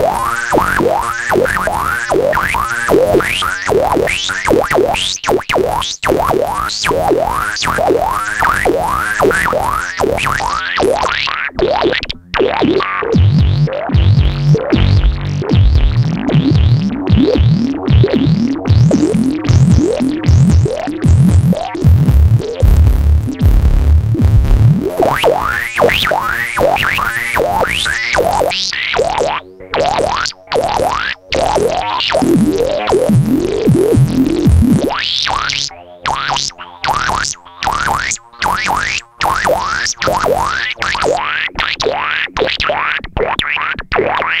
Wow. Wow.